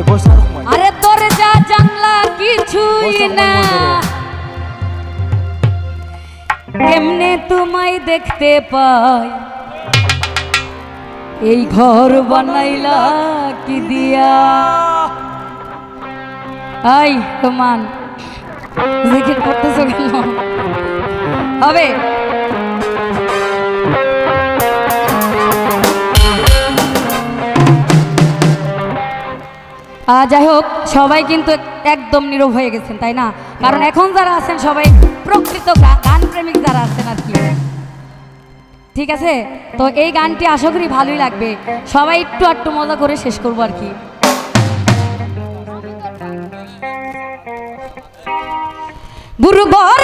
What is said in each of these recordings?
ভাই বসার সময় আরে তোর যা জানলা কিছুই না। কেমনে তোমায় দেখতে পাই। এই ঘর বানাইলা কি দিয়া? আই কমান জিকির করতেছো কেন? হবে। যাই হোক সবাই কিন্তু একদম নীরব হয়ে গেছেন, তাই না? কারণ এখন যারা আছেন সবাই প্রকৃত গান প্রেমিক যারা আছেন আর কি। ঠিক আছে? তো এই গানটি আশা করি ভালোই লাগবে। সবাই একটু একটু মজা করে শেষ করব আর কি। গুরু ঘর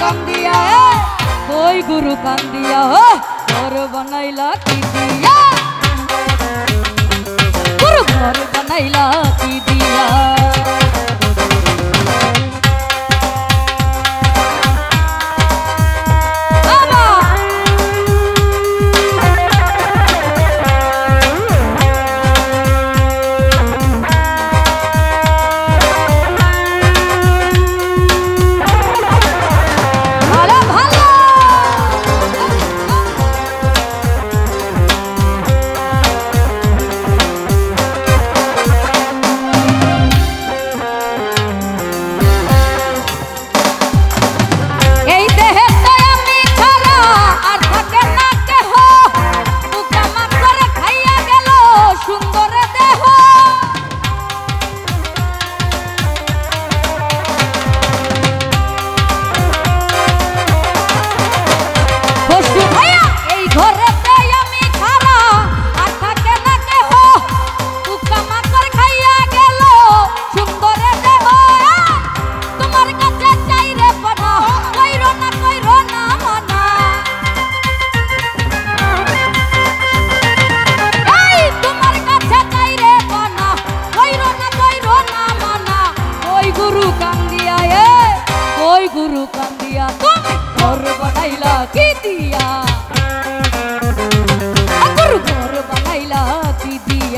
কান্দিয়া ওই গুরু কান্দিয়া ও ঘর বানাইলা কি দিয়া? গুরু ঘর বানাইলা কি দিয়া?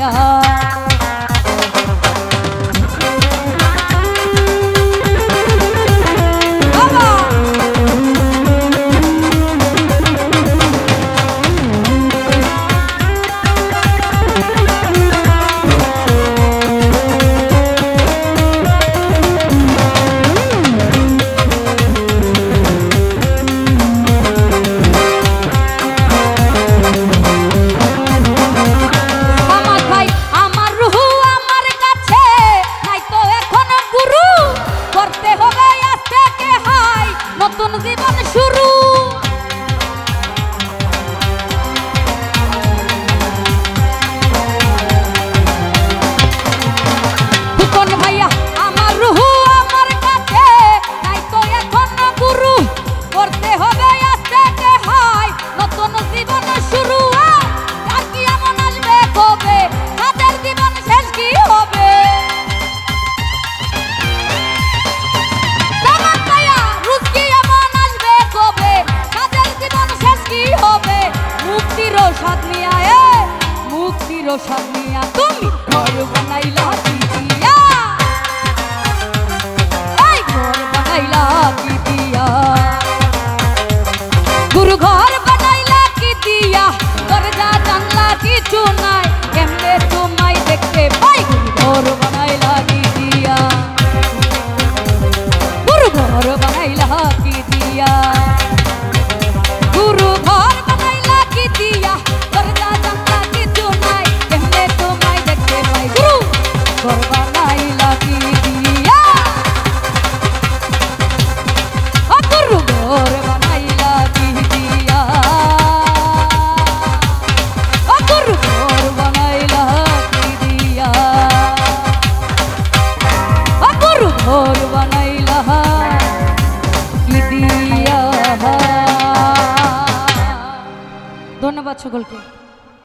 oh vamos embora. রোশন মিয়া তুমি ঘর বানাইলা কি দিয়া এই ঘর বানাইলা কি দিয়া গুরু ঘর বানাইলা কি দিয়া দরজা, জানলা কিছু নাই, কেমনে তোমায় দেখতে পাই? ঘর বানাইলা কি দিয়া গুরু ঘর বানাইলা দিয়া ধন্যবাদ সকলকে